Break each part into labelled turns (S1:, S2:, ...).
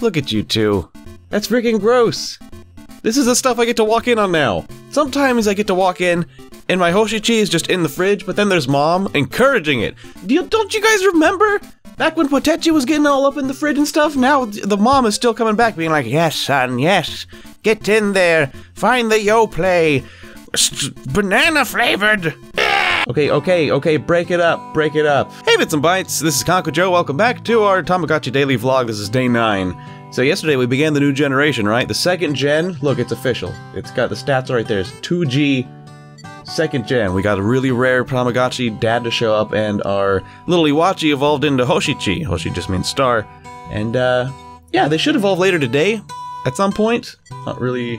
S1: Look at you two. That's freaking gross. This is the stuff I get to walk in on now. Sometimes I get to walk in and my Hoshitchi is just in the fridge, but then there's mom encouraging it. Do you, don't you guys remember? Back when Potechi was getting all up in the fridge and stuff, now the mom is still coming back being like, yes, son, yes. Get in there. Find the Yoplait. Banana flavored. Okay, okay, okay, break it up, break it up. Hey, Bits and Bytes, this is Kakujo. Welcome back to our Tamagotchi Daily Vlog. This is day 9. So yesterday we began the new generation, right? The second gen, look, it's official. It's got the stats right there. It's 2G second gen. We got a really rare Tamagotchi dad to show up, and our little Iwatchi evolved into Hoshitchi. Hoshi just means star. And, uh, yeah, they should evolve later today at some point. Not really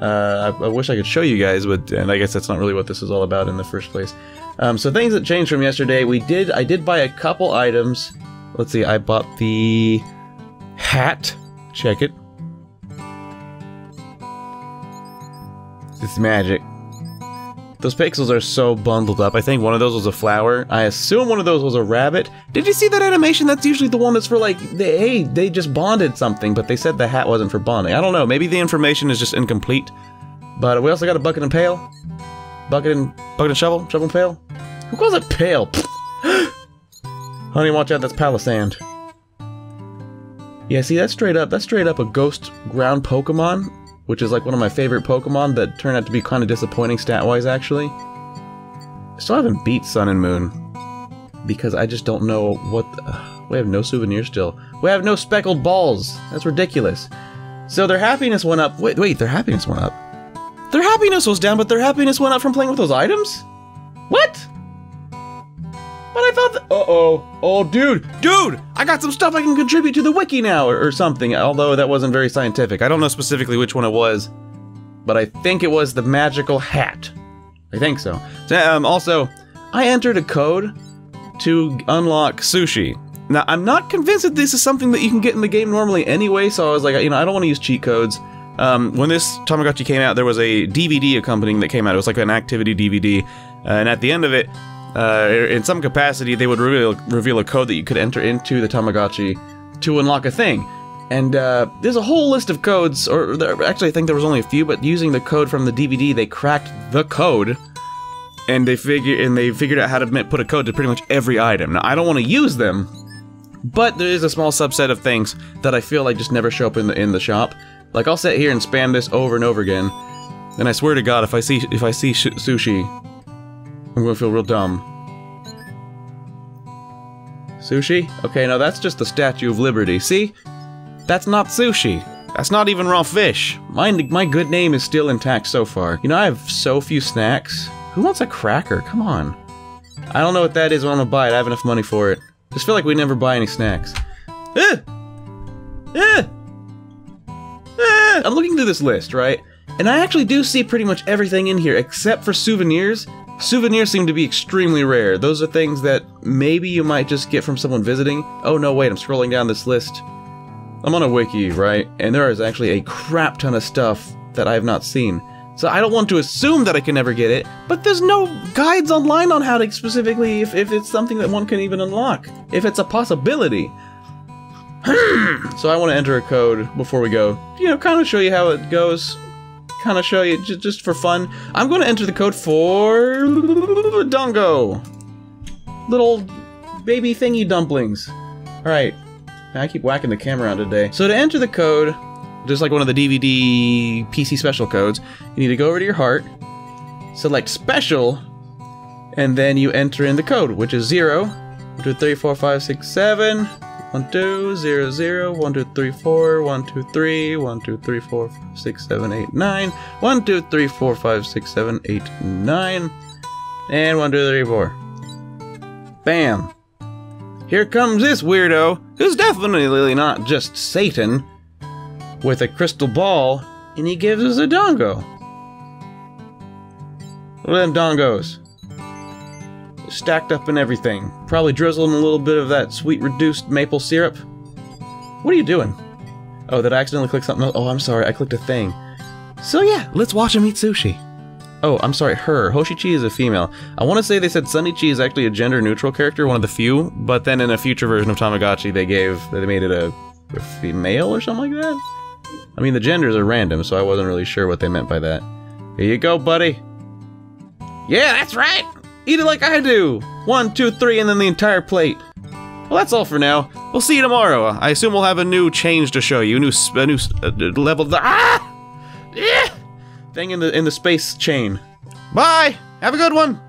S1: uh, I, I, wish I could show you guys, but and I guess that's not really what this is all about in the first place. Um, so things that changed from yesterday, we did. I did buy a couple items. Let's see. I bought the hat. Check it. It's magic. Those pixels are so bundled up. I think one of those was a flower. I assume one of those was a rabbit. Did you see that animation? That's usually the one that's for like, they, hey, they just bonded something, but they said the hat wasn't for bonding. I don't know. Maybe the information is just incomplete. But we also got a bucket and pail. Bucket and bucket and shovel, shovel and pail. Who calls it pail? Honey, watch out. That's Palossand. Yeah, see, that's straight up. That's straight up a ghost ground Pokemon which is like one of my favorite Pokemon that turned out to be kind of disappointing stat-wise, actually. I still haven't beat Sun and Moon, because I just don't know what... We have no souvenirs still. We have no speckled balls! That's ridiculous. So their happiness went up... Wait, wait, their happiness went up? Their happiness was down, but their happiness went up from playing with those items? What? But I thought that- Uh-oh. Oh, dude. Dude! I got some stuff I can contribute to the wiki now, or, or, something, although that wasn't very scientific. I don't know specifically which one it was, but I think it was the magical hat. I think so. so um, also, I entered a code to unlock sushi. Now, I'm not convinced that this is something that you can get in the game normally anyway, so I was like, you know, I don't want to use cheat codes. Um, when this Tamagotchi came out, there was a DVD accompanying that came out. It was like an activity DVD, uh, and at the end of it, uh, in some capacity, they would reveal, reveal a code that you could enter into the Tamagotchi to unlock a thing. And uh, there's a whole list of codes, or there, actually, I think there was only a few, but using the code from the DVD, they cracked the code, and they figure and they figured out how to put a code to pretty much every item. Now, I don't want to use them, but there is a small subset of things that I feel like just never show up in the in the shop. Like I'll sit here and spam this over and over again, and I swear to God, if I see if I see sushi, I'm gonna feel real dumb. Sushi? Okay, now that's just the Statue of Liberty. See? That's not sushi. That's not even raw fish. My, my good name is still intact so far. You know, I have so few snacks. Who wants a cracker? Come on. I don't know what that is, but I'm gonna buy it. I have enough money for it. Just feel like we never buy any snacks. I'm looking through this list, right? And I actually do see pretty much everything in here, except for souvenirs Souvenirs seem to be extremely rare. Those are things that maybe you might just get from someone visiting. Oh no, wait, I'm scrolling down this list. I'm on a wiki, right? And there is actually a crap ton of stuff that I have not seen. So I don't want to assume that I can never get it, but there's no guides online on how to specifically, if, if it's something that one can even unlock. If it's a possibility. so I want to enter a code before we go. You know, kind of show you how it goes kind of show you, just, just for fun. I'm going to enter the code for Dongo. Little baby thingy dumplings. Alright. I keep whacking the camera around today. So to enter the code, just like one of the DVD PC special codes, you need to go over to your heart, select special, and then you enter in the code, which is 0, 2, 3, 4, 5, 6, 7, one two zero zero one two three four one two three one two three four six seven eight nine one two three four five six seven eight nine and one two three four. Bam! Here comes this weirdo, who's definitely not just Satan, with a crystal ball, and he gives us a dongo. What are them dongos stacked up and everything. Probably drizzling a little bit of that sweet reduced maple syrup. What are you doing? Oh, did I accidentally click something else? Oh, I'm sorry, I clicked a thing. So yeah, let's watch him eat sushi. Oh, I'm sorry, her. Hoshitchi is a female. I want to say they said Sunnichi is actually a gender-neutral character, one of the few, but then in a future version of Tamagotchi, they gave, they made it a or female or something like that. I mean, the genders are random, so I wasn't really sure what they meant by that. Here you go, buddy. Yeah, that's right. Eat it like I do. One, two, three, and then the entire plate. Well, that's all for now. We'll see you tomorrow. I assume we'll have a new change to show you, a new, a new uh, level. Ah, yeah, thing in the in the space chain. Bye. Have a good one.